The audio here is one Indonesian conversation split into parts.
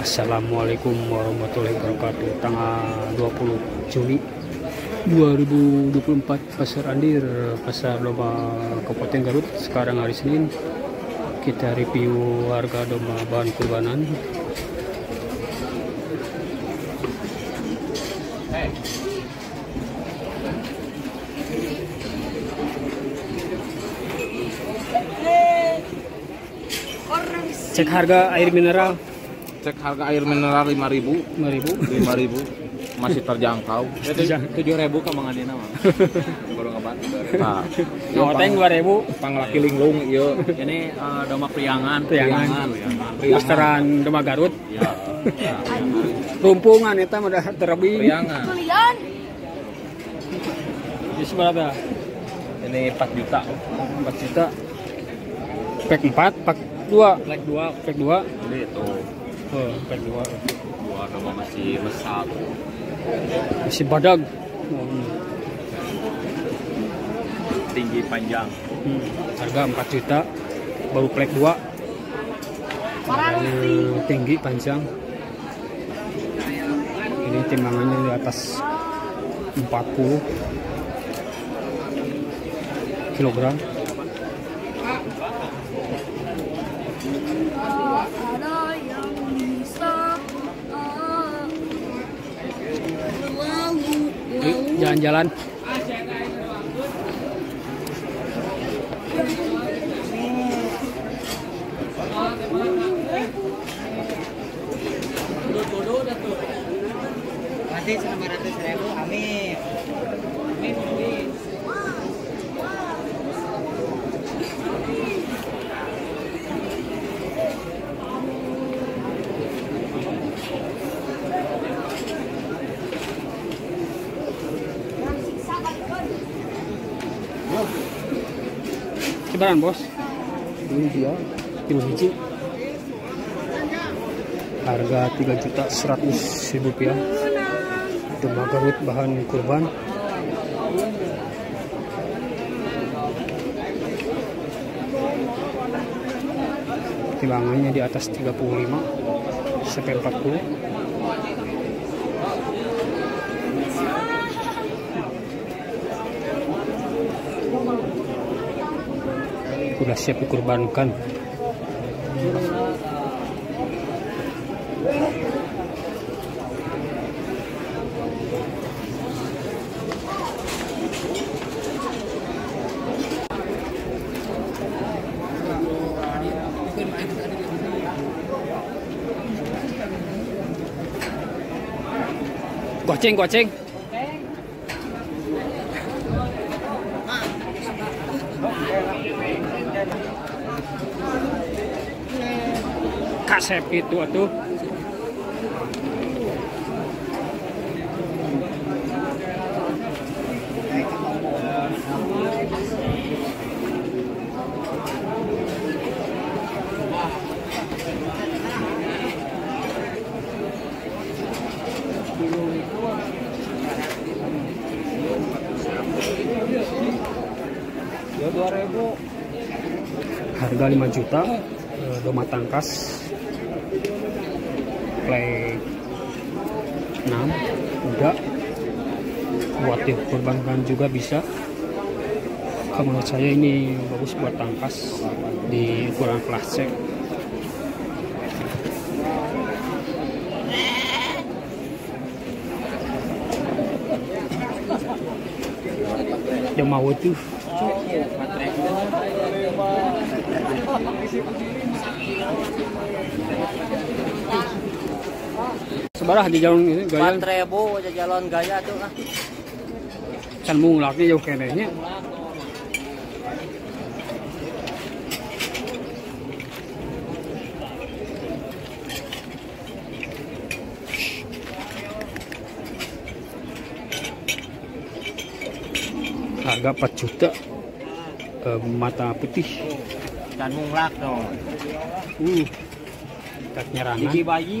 Assalamualaikum warahmatullahi wabarakatuh. Tanggal 20 Juni 2024 Pasar Andir Pasar Domba Kabupaten Garut. Sekarang hari Senin kita review harga domba bahan kurbanan. Cek harga air mineral Cek harga air mineral 5000 5000 5000 masih terjangkau. tujuh ribu ke Mang Adina mah baru ngebat Nah, Ngoteng 2000 pang laki linglung ieu ini eh, domba priangan. Priangan. priangan Restoran Domba Garut. Ya rumpungan itu udah terlebih priangan. di seberapa Ini 4 juta. 4 juta. Pack 4 pack 2 black dua. Pack 2 jadi itu oh, 2 dua domba masih besar. Masih badag oh, tinggi panjang. Hmm. harga 4 juta. Baru pack 2 Eh, tinggi panjang. Ini timbangannya di atas 40 kilogram ada yang bisa lalu Yuk, jalan-jalan sama ratus ribu, amin. Amin, Sebaran bos? Ini dia kilo biji. Harga 3 juta 100 ribu rupiah. Domba Garut bahan kurban. Timbangannya di atas 35 sampai 40. Sudah siap dikurbankan. Goceng, goceng. Kasep itu atuh. Harga 5 juta eh, domba tangkas play 6 udah buat dikorbankan juga bisa. Kalau menurut saya ini bagus buat tangkas di ukuran kelas C. Yang mau tuh sebarah di jalan ini gaya Empat ribu aja jalan gaya tuh ah. can mulaknya jauh kenenya harga 4 juta Eh, mata putih Dan munglak dong. uh kaknya ranah Gigi bayi.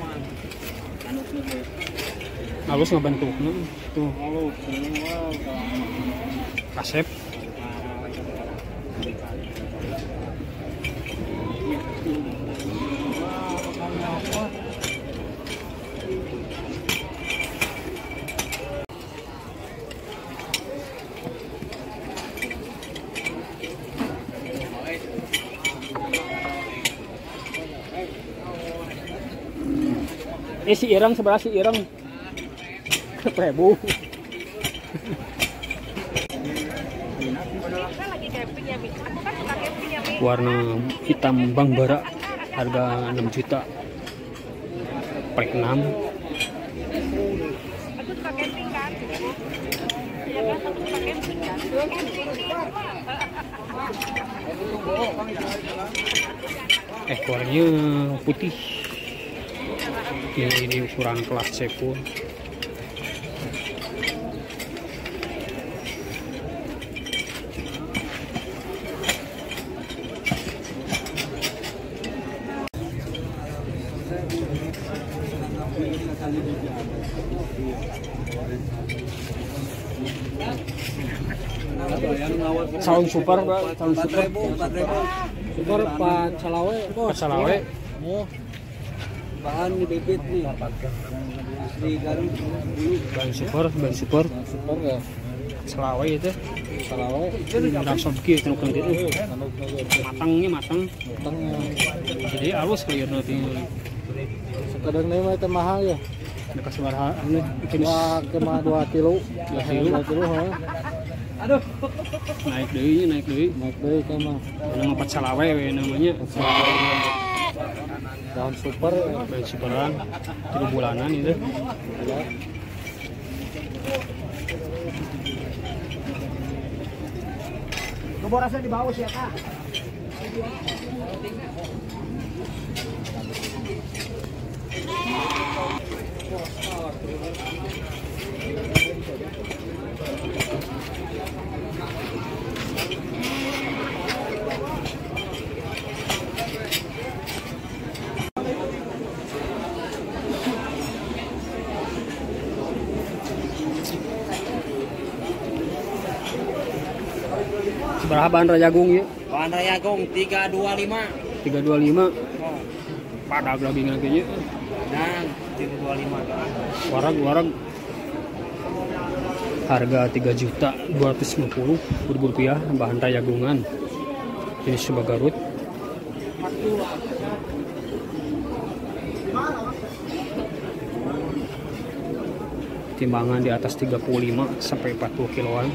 man. Anu kudu. halus ngebentuknya tuh kasep Eh si Irang sebelah si Irang. Prebu. Warna hitam Bang Bara harga 6 juta. Prek 6. Aku suka Ini, ini ukuran kelas C-pun. Saung super, Pak. Saung super. Super Pak Calawe, Bos. Pacalawe. Oh. Bahan di bibit nih. Di Garut. Ban super, ban super. Super ya. Selawe itu. Calawe. Langsung gitu nukeun gitu. Matangnya matang. Tengah. Jadi halus kayak nanti. Sekadang ini mah teh mahal ya. Dekat sebaraha ini bikin Wah, kemah 2 kilo. Dua kilo. 2 kilo, ha. naik deui naik deui. Naik deui kemah. Nama pacalawe we namanya. Daun super. Ban superan. Tiga bulanan itu. Keborasnya di bawah sih ya, Sebaraha bahan rajagung ya? Bahan Rayagung 325. 325. Padag lagi ngagenya. Dan 325. Warag warag. Harga 3 juta 250 ribu rupiah bahan rajagungan. Jenis coba Garut. Timbangan di atas 35 sampai 40 kiloan.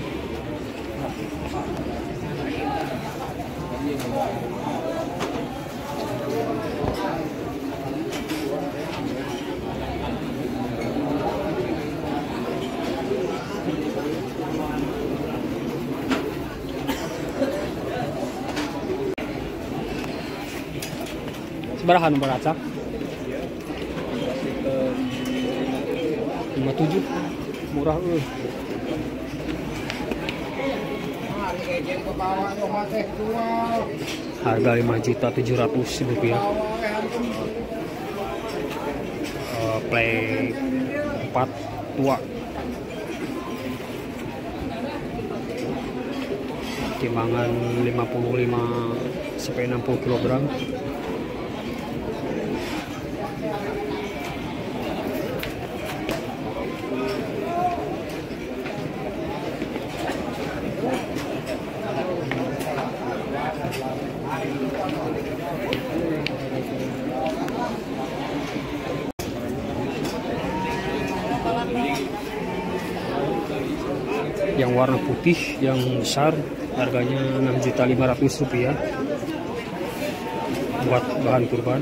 Sebaraha nu baracak? 57 murah euy. Harga 5 juta 700 rupiah. Eh, play 4 tua. Timbangan 55 sampai 60 kilogram. Yang warna putih yang besar harganya 6.500 rupiah buat bahan kurban.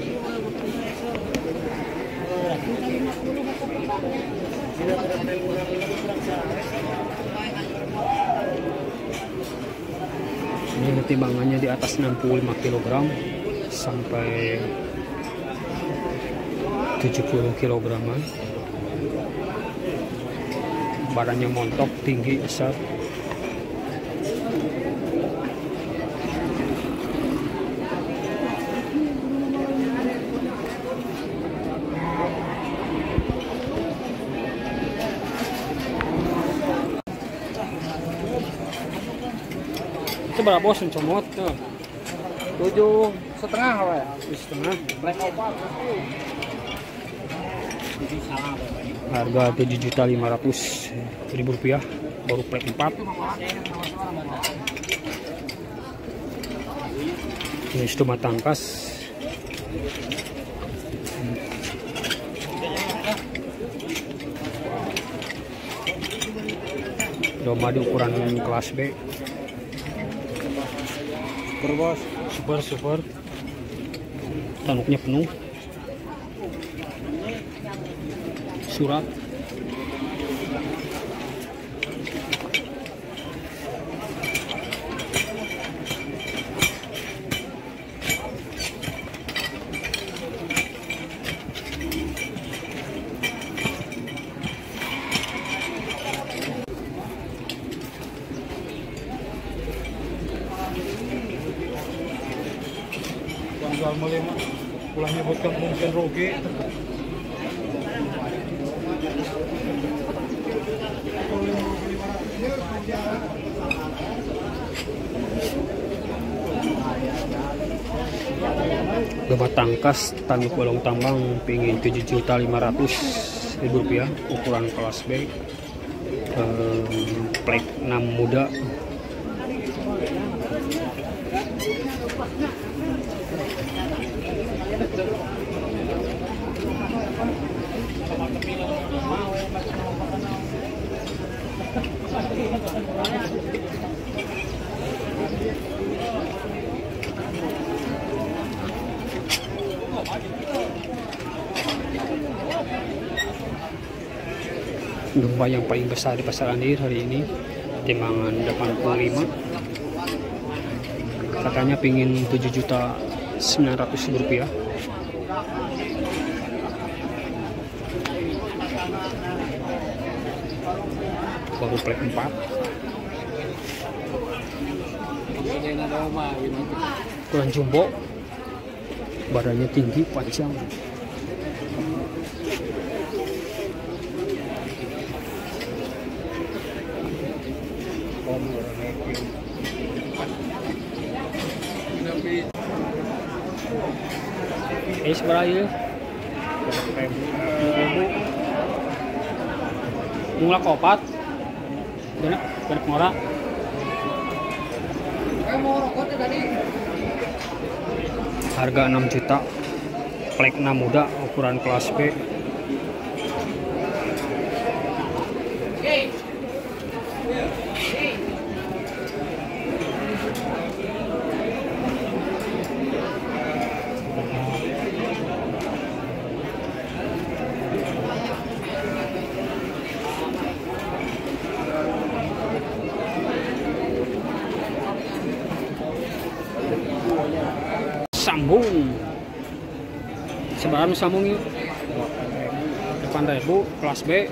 Ini timbangannya di atas 65 kg sampai 70 kg barangnya montok tinggi besar. Itu berapa bos? Yang comot tuh tujuh setengah apa ya? Setengah. Harga tujuh juta lima ratus ribu rupiah. Baru plek empat. Ini cuma tangkas. Domba di ukuran kelas B. Super bos. Super super. Tanduknya penuh. Surat. Mungkin rugi. Domba tangkas tanduk bolong tambang pingin 7 juta 500 ribu rupiah ukuran kelas B eh, plek 6 muda domba yang paling besar di pasar Andir hari ini timbangan 85 katanya pingin 7 juta 900 ribu rupiah. Baru plek 4 ukuran jumbo badannya tinggi panjang Ya? Mula kopat. Dana, dana ngora. Harga 6 juta. Plek 6 muda ukuran kelas B. Sambung. Yuk. Depan ribu kelas B.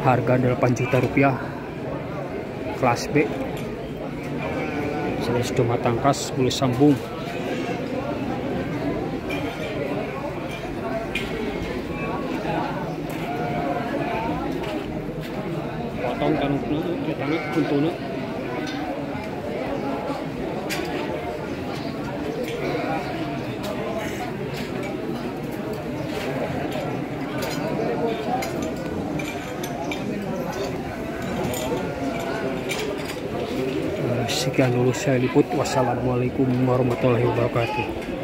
Harga 8 juta rupiah kelas B. Saya sudah tangkas boleh sambung. Sekian dulu saya liput. Wassalamualaikum warahmatullahi wabarakatuh.